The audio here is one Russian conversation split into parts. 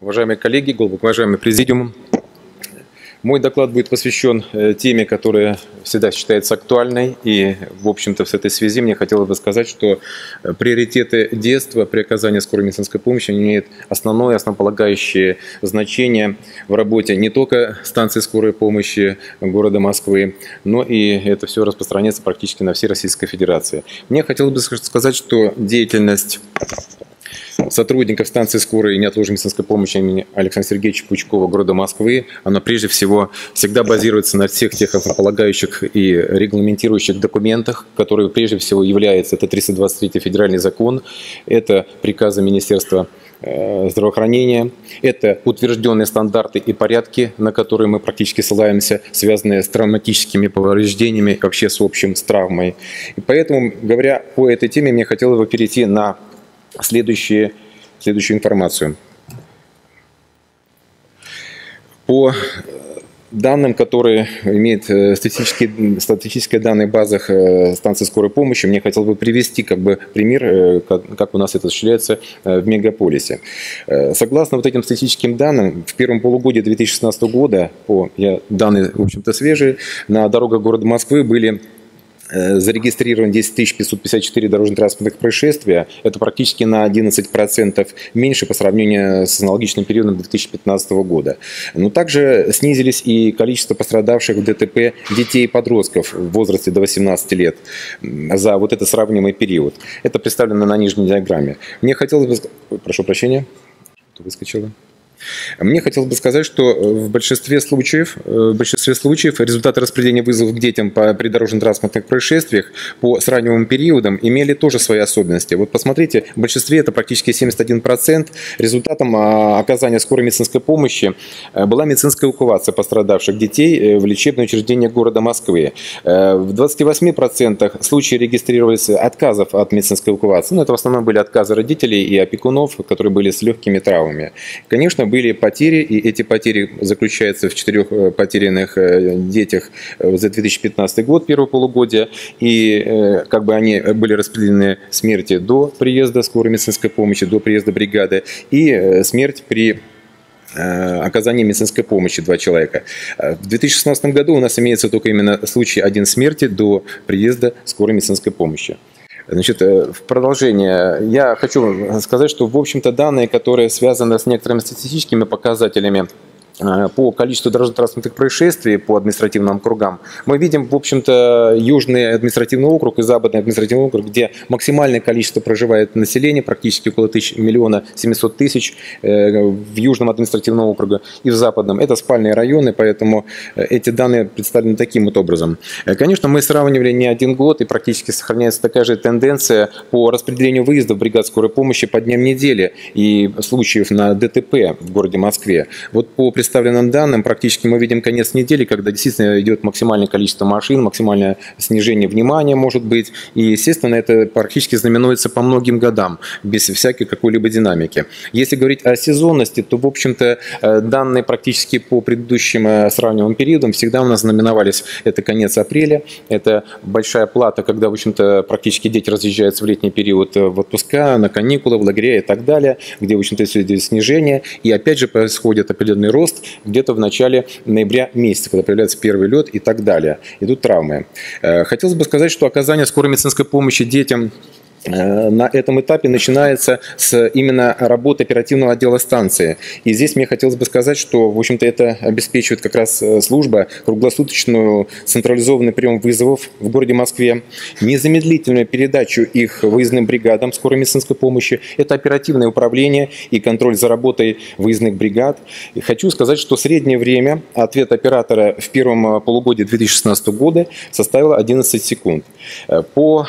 Уважаемые коллеги, глубоко уважаемый президиум, мой доклад будет посвящен э, теме, которая всегда считается актуальной. И, в общем-то, в этой связи мне хотелось бы сказать, что э, приоритеты детства при оказании скорой медицинской помощи имеют основное, основополагающее значение в работе не только станции скорой помощи города Москвы, но и это все распространяется практически на всей Российской Федерации. Мне хотелось бы сказать, что деятельность сотрудников станции скорой и неотложной медицинской помощи имени Александра Сергеевича Пучкова города Москвы, она прежде всего всегда базируется на всех тех основополагающих и регламентирующих документах, которые прежде всего являются, это 323 федеральный закон, это приказы Министерства э, здравоохранения. Это утвержденные стандарты и порядки, на которые мы практически ссылаемся, связанные с травматическими повреждениями, вообще с общим с травмой. И поэтому, говоря по этой теме, мне хотелось бы перейти на следующие, следующую информацию. По данным, которые имеют э, статистические, статистические данные в базах э, станции скорой помощи, мне хотелось бы привести как бы пример, э, как, как у нас это осуществляется в мегаполисе. Согласно вот этим статистическим данным, в первом полугодии 2016 года, по, я, данные, в общем-то, свежие, на дорогах города Москвы были зарегистрировано 10 554 дорожно-транспортных происшествия. Это практически на 11% меньше по сравнению с аналогичным периодом 2015 года. Но также снизились и количество пострадавших в ДТП детей и подростков в возрасте до 18 лет за вот этот сравнимый период. Это представлено на нижней диаграмме. Мне хотелось бы... Прошу прощения. Выскочила. Мне хотелось бы сказать, что э, в большинстве случаев, э, в большинстве случаев результаты распределения вызовов к детям по придорожно-транспортных происшествиях по сравниваемым периодам имели тоже свои особенности. Вот посмотрите, в большинстве это практически 71%. Результатом а, оказания скорой медицинской помощи э, была медицинская эвакуация пострадавших детей в лечебное учреждение города Москвы. В 28% случаев регистрировались отказов от медицинской эвакуации. Ну, это в основном были отказы родителей и опекунов, которые были с легкими травмами. Конечно, были потери, и эти потери заключаются в четырех э, потерянных э, детях э, за 2015 год, первого полугодия, и как бы они были распределены смерти до приезда скорой медицинской помощи, до приезда бригады, и смерть при оказании медицинской помощи два человека. В 2016 году у нас имеется только именно случай один смерти до приезда скорой медицинской помощи. Значит, э, в продолжение. Я хочу сказать, что, в общем-то, данные, которые связаны с некоторыми статистическими показателями по количеству дорожно-транспортных происшествий по административным округам, мы видим, в общем-то, Южный административный округ и Западный административный округ, где максимальное количество проживает населения, практически около тысяч, миллиона 700 тысяч э, в Южном административном округе и в Западном. Это спальные районы, поэтому э, эти данные представлены таким вот образом. Конечно, мы сравнивали не один год, и практически сохраняется такая же тенденция по распределению выездов бригад скорой помощи по дням недели и случаев на ДТП в городе Москве. Вот по представленным данным практически мы видим конец недели, когда действительно идет максимальное количество машин, максимальное снижение внимания может быть. И, естественно, это практически знаменуется по многим годам, без всякой какой-либо динамики. Если говорить о сезонности, то, в общем-то, э, данные практически по предыдущим э, сравниваемым периодам всегда у нас знаменовались. Это конец апреля, это большая плата, когда, в общем-то, практически дети разъезжаются в летний период э, в отпуска, на каникулы, в лагеря и так далее, где, в общем-то, идет снижение. И опять же происходит определенный рост где-то в начале ноября месяца, когда появляется первый лед и так далее. Идут травмы. Э, хотелось бы сказать, что оказание скорой медицинской помощи детям на этом этапе начинается с именно работы оперативного отдела станции. И здесь мне хотелось бы сказать, что, в общем-то, это обеспечивает как раз э, служба круглосуточную централизованный прием вызовов в городе Москве, незамедлительную передачу их выездным бригадам скорой медицинской помощи, это оперативное управление и контроль за работой выездных бригад. И хочу сказать, что среднее время ответа оператора в первом э, полугодии 2016 года составило 11 секунд. По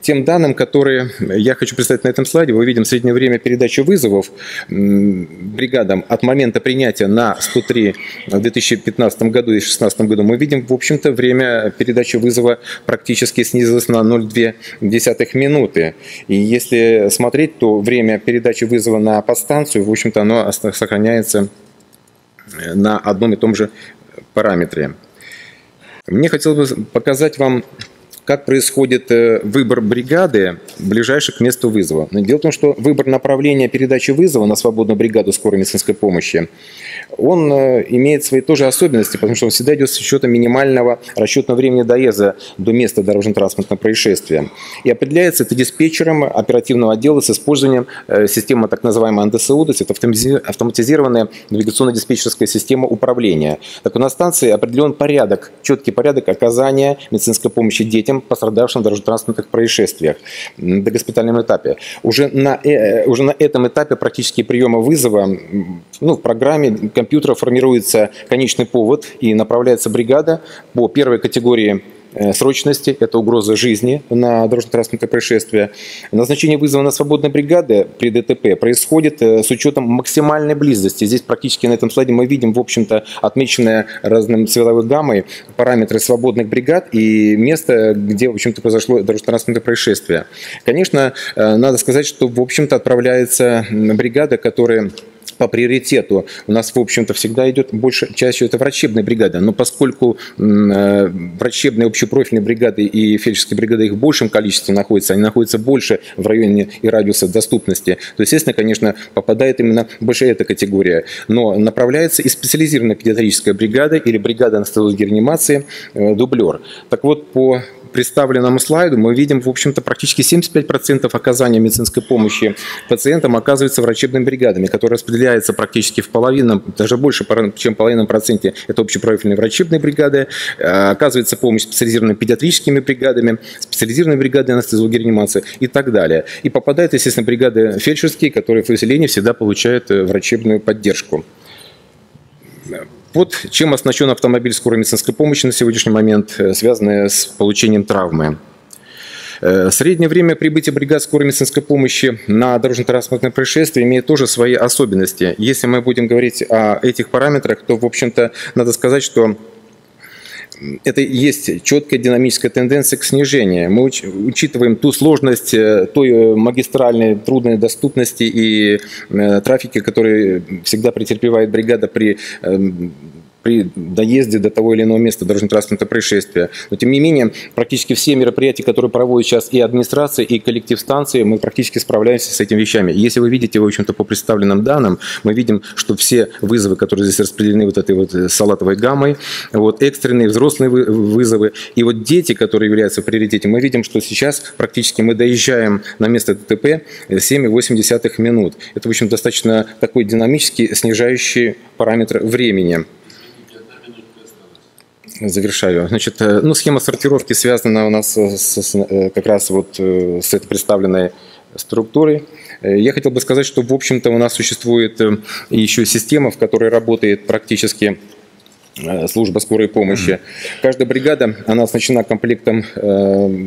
тем данным, которые я хочу представить на этом слайде, мы видим среднее время передачи вызовов бригадам от момента принятия на 103 в 2015 году и 2016 году. Мы видим, в общем-то, время передачи вызова практически снизилось на 0,2 минуты. И если смотреть, то время передачи вызова на подстанцию, в общем-то, оно сохраняется на одном и том же параметре. Мне хотелось бы показать вам как происходит э, выбор бригады, ближайшей к месту вызова. Дело в том, что выбор направления передачи вызова на свободную бригаду скорой медицинской помощи он э, имеет свои тоже особенности, потому что он всегда идет с учетом минимального расчетного времени доезда до места дорожно-транспортного происшествия. И определяется это диспетчером оперативного отдела с использованием э, системы так называемой НДСУ, то есть это автоматизированная навигационно-диспетчерская система управления. Так на станции определен порядок, четкий порядок оказания медицинской помощи детям, пострадавшим в дорожно-транспортных происшествиях на госпитальном этапе. Уже на, э, уже на этом этапе практически приема вызова ну, в программе компьютера формируется конечный повод и направляется бригада по первой категории срочности, это угроза жизни на дорожно-транспортное происшествие. Назначение вызова на свободной бригады при ДТП происходит э, с учетом максимальной близости. Здесь практически на этом слайде мы видим, в общем-то, отмеченные разным цветовой гаммой параметры свободных бригад и место, где, в общем-то, произошло дорожно-транспортное происшествие. Конечно, э, надо сказать, что, в общем-то, отправляется бригада, которая по приоритету у нас, в общем-то, всегда идет больше, чаще это врачебная бригада, но поскольку э, врачебные общепрофильные бригады и фельдшерские бригады их в большем количестве находятся, они находятся больше в районе и радиуса доступности, то, естественно, конечно, попадает именно больше эта категория. Но направляется и специализированная педиатрическая бригада или бригада анестезиологии реанимации э, дублер. Так вот, по представленному слайду мы видим, в общем-то, практически 75% оказания медицинской помощи пациентам оказывается врачебными бригадами, которые распределяются практически в половину, даже больше, чем половину проценте, это общепрофильные врачебные бригады, э, оказывается помощь специализированными педиатрическими бригадами, специализированные бригады анестезиологии реанимации и так далее. И попадают, естественно, бригады фельдшерские, которые в выселении всегда получают э, врачебную поддержку. Вот чем оснащен автомобиль скорой медицинской помощи на сегодняшний момент, э, связанный с получением травмы. Э, среднее время прибытия бригад скорой медицинской помощи на дорожно-транспортное происшествие имеет тоже свои особенности. Если мы будем говорить о этих параметрах, то, в общем-то, надо сказать, что это есть четкая динамическая тенденция к снижению. Мы учитываем ту сложность э, той э, магистральной трудной доступности и э, трафики, который всегда претерпевает бригада при эм, при доезде до того или иного места дорожно-транспортного происшествия. Но тем не менее, практически все мероприятия, которые проводят сейчас и администрация, и коллектив станции, мы практически справляемся с этими вещами. Если вы видите, в общем-то, по представленным данным, мы видим, что все вызовы, которые здесь распределены вот этой вот э, салатовой гаммой, вот экстренные взрослые вызовы, и вот дети, которые являются в мы видим, что сейчас практически мы доезжаем на место ДТП 7,8 минут. Это, в общем, достаточно такой динамический, снижающий параметр времени завершаю. Значит, э, ну, схема сортировки связана у нас с, с, э, как раз вот э, с этой представленной структурой. Я хотел бы сказать, что, в общем-то, у нас существует еще система, в которой работает практически служба скорой помощи. Каждая бригада, она оснащена комплектом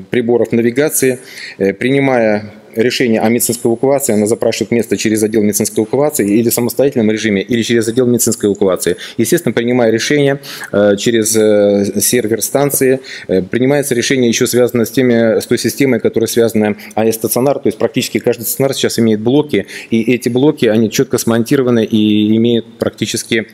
приборов навигации, принимая решение о медицинской эвакуации, она запрашивает место через отдел медицинской эвакуации или в самостоятельном режиме, или через отдел медицинской эвакуации. Естественно, принимая решение э, через э, сервер станции, э, принимается решение еще связано с, теми, с той системой, которая связана АЭС-стационар, то есть практически каждый стационар сейчас имеет блоки, и эти блоки, они четко смонтированы и имеют практически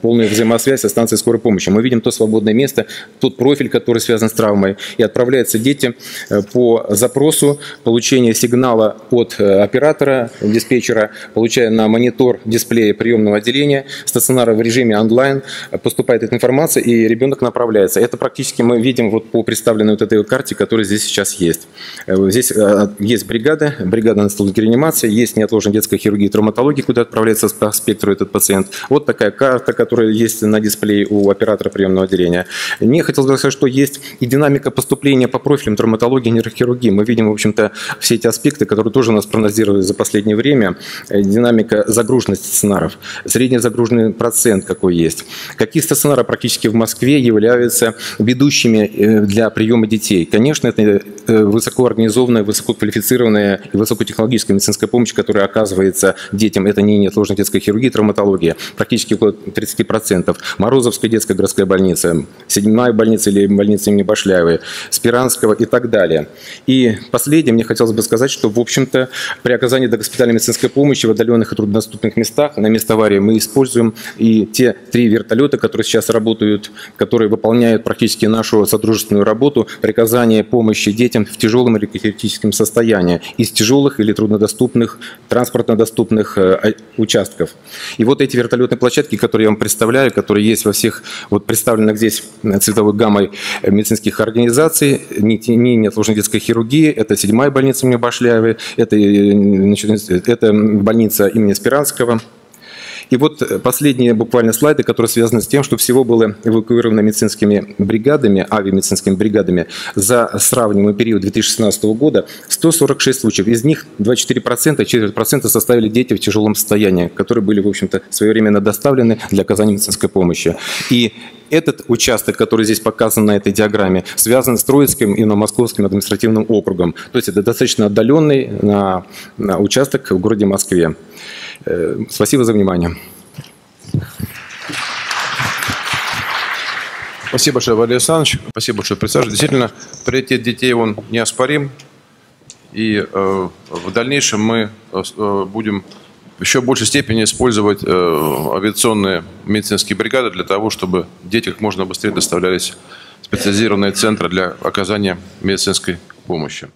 полную взаимосвязь со станцией скорой помощи. Мы видим то свободное место, тот профиль, который связан с травмой, и отправляются дети э, по запросу получения сигнала от э, оператора, диспетчера, получая на монитор дисплея приемного отделения, стационара в режиме онлайн, поступает эта информация, и ребенок направляется. Это практически мы видим вот по представленной вот этой карте, которая здесь сейчас есть. Здесь есть бригада, бригада анестезиологии реанимации, есть неотложная детская хирургия и травматология, куда отправляется по спектру этот пациент. Вот такая карта, которая есть на дисплее у оператора приемного отделения. Мне хотелось бы сказать, что есть и динамика поступления по профилям травматологии и нейрохирургии. Мы видим, в общем-то, все эти аспекты, которые тоже у нас прогнозировали за последнее время. Динамика загруженности стационаров, средний загруженный процент какой есть. Какие стационары практически в Москве являются ведущими э, для приема детей? Конечно, это э, высокоорганизованная, высококвалифицированная и высокотехнологическая медицинская помощь, которая оказывается детям. Это не неотложная детская хирургия, травматология. Практически около 30%, Морозовская детская городская больница, седьмая больница или больница имени Башляевой, Спиранского и так далее. И последнее, мне хотелось бы сказать, что, в общем-то, при оказании догоспитальной медицинской помощи в отдаленных и труднодоступных местах, на место аварии мы используем и те три вертолета, которые сейчас работают, которые выполняют практически нашу содружественную работу при оказании помощи детям в тяжелом или критическом состоянии из тяжелых или труднодоступных, транспортно доступных э, участков. И вот эти вертолетные площадки, которые я вам представляю, которые есть во всех вот представленных здесь цветовой гаммой медицинских организаций, не неотложной детской хирургии, это седьмая больница имени Башляевой, это, значит, это больница имени Спиранского, и вот э, последние буквально слайды, которые связаны с тем, что всего было эвакуировано медицинскими бригадами, авиамедицинскими бригадами за сравниваемый период 2016 года 146 случаев. Из них 24%, четверть процента составили дети в тяжелом состоянии, которые были, в общем-то, своевременно доставлены для оказания медицинской помощи. И этот участок, который здесь показан на этой диаграмме, связан с Троицким и Московским административным округом. То есть это достаточно отдаленный на, на участок в городе Москве. Э, спасибо за внимание. Спасибо большое, Валерий Александрович. Спасибо большое, присаживайтесь. Действительно, приоритет детей, он неоспорим. И э, в дальнейшем мы э, будем в еще большей степени использовать э, авиационные медицинские бригады для того, чтобы дети как можно быстрее доставлялись в специализированные центры для оказания медицинской помощи.